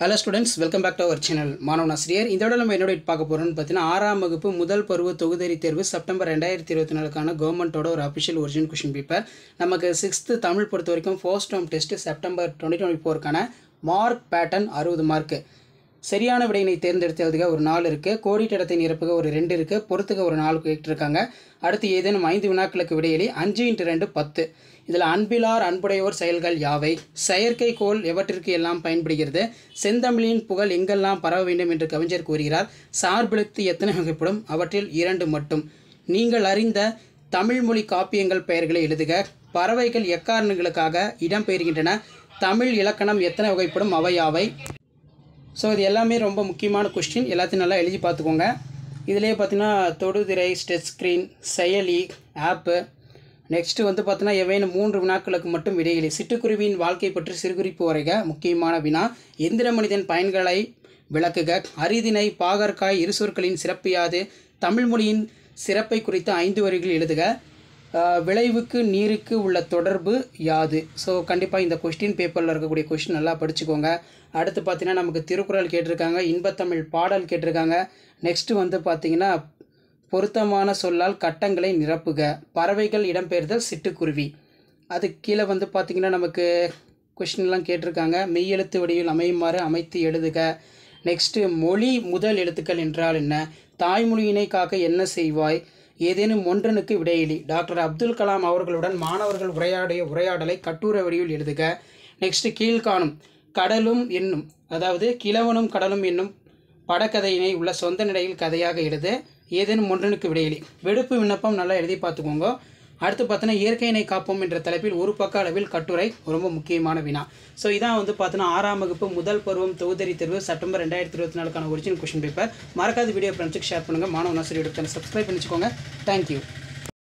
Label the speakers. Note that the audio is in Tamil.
Speaker 1: Hello students welcome back to our channel மாணவன் ஆசிரியர் இந்த நம்ம என்னோட பார்க்க போகிறோம்னு பார்த்தீங்கன்னா ஆறாம் வகுப்பு முதல் பருவ தொகுதறி தேர்வு செப்டம்பர் ரெண்டாயிரத்தி இருபத்தி நாலுக்கான கவர்மெண்ட்டோட ஒரு அஃபிஷியல் ஒரிஜினல் கொஷின் பேப்பர் நமக்கு சிக்ஸ்த்து தமிழ் பொறுத்த வரைக்கும் first term test September twenty twenty ஃபோருக்கான mark pattern அறுபது மார்க்கு சரியான விடையினை தேர்ந்தெடுத்ததுக்கு ஒரு நாலு இருக்குது கோடிட்டடத்தை நிரப்புக ஒரு ரெண்டு இருக்குது பொறுத்துக்க ஒரு நாலு கேட்டிருக்காங்க. அடுத்து ஏதேனும் ஐந்து வினாக்களுக்கு விடையிலே அஞ்சு இன்ட்டு ரெண்டு பத்து. இதில் அன்பிலார் அன்புடையோர் செயல்கள் யாவை? செயற்கைக்கோள் எவற்றிற்கு எல்லாம் பயன்படுகிறது? செந்தமிழின் புகழ் எங்கெல்லாம் பரவ வேண்டும் என்று கவிஞர் கூறுகிறார். சார்பெழுத்து எத்தனை வகைப்படும்? அவற்றில் இரண்டு மட்டும். நீங்கள் அறிந்த தமிழ்மொழி காப்பியங்கள் பெயர்களை எழுதுக. பறவைகள் எக்காரணங்களுக்காக இடம்பெயர்கின்றன தமிழ் இலக்கணம் எத்தனை வகைப்படும்? அவை யாவை? ஸோ இது எல்லாமே ரொம்ப முக்கியமான கொஸ்டின் எல்லாத்தையும் நல்லா எழுதி பார்த்துக்கோங்க. இதிலே பார்த்தீங்கன்னா தொடுதிரை ஸ்டெச் ஸ்க்ரீன் செயலி ஆப்பு நெக்ஸ்ட்டு வந்து பார்த்தீங்கன்னா எவையும் மூன்று வினாக்களுக்கு மட்டும் விடையில்லை சிட்டுக்குருவியின் வாழ்க்கை பற்றி சிறுகுறிப்பு வரைக முக்கியமான வினா. எந்திர மனிதன் பயன்களை விளக்குக. அரிதினை பாகற்காய் இரு சொற்களின் சிறப்பு யாது. தமிழ் மொழியின் சிறப்பை குறித்த ஐந்து வரிகள் எழுதுக. விளைவுக்கு நீருக்கு உள்ள தொடர்பு யாது? ஸோ கண்டிப்பாக இந்த கொஸ்டின் பேப்பரில் இருக்கக்கூடிய கொஸ்டின் நல்லா படிச்சுக்கோங்க. அடுத்து பார்த்தீங்கன்னா நமக்கு திருக்குறள் கேட்டிருக்காங்க இன்பத்தமிழ் பாடல் கேட்டிருக்காங்க. நெக்ஸ்ட்டு வந்து பார்த்தீங்கன்னா பொருத்தமான சொல்லால் கட்டங்களை நிரப்புக பறவைகள் இடம்பெயர்தல் சிட்டுக்குருவி. அது கீழே வந்து பார்த்திங்கன்னா நமக்கு கொஷின்லாம் கேட்டிருக்காங்க. மெய்யெழுத்து வடிவில் அமையுமாறு அமைத்து எழுதுக. நெக்ஸ்ட்டு மொழி முதல் எழுத்துக்கள் என்றால் என்ன? தாய்மொழியினை காக்க என்ன செய்வாய்? ஏதேனும் ஒன்றனுக்கு விடையிலி டாக்டர் அப்துல் கலாம் அவர்களுடன் மாணவர்கள் உரையாடிய உரையாடலை கட்டுரை வடிவில் எழுதுக. நெக்ஸ்ட்டு கீழ்காணும். கடலும் என்னும் அதாவது கிழவனும் கடலும் என்னும் படக்கதையினை உள்ள சொந்த நிலையில் கதையாக எழுது ஏதேனும் ஒன்றனுக்கு விடையிலி வெடுப்பு விண்ணப்பம் நல்லா எழுதி பார்த்துக்கோங்க. அடுத்து பார்த்தோன்னா இயற்கையினை காப்போம் என்ற தலைப்பில் ஒரு பக்க அளவில் கட்டுரை ரொம்ப முக்கியமான வினா. ஸோ இதான் வந்து பார்த்தோன்னா ஆறாம் வகுப்பு முதல் பருவம் தொகுதறி தேர்வு செப்டம்பர் ரெண்டாயிரத்தி இருபத்தி நாலுக்கான ஒரிஜினல் கொஷின் பேப்பர் மறக்காத வீடியோ ஃப்ரெண்ட்ஸுக்கு ஷேர் பண்ணுங்கள் மாணவ ஆசிரியர் சேனல் சப்ஸ்கிரைப் பண்ணிச்சுக்கோங்க. தேங்க்யூ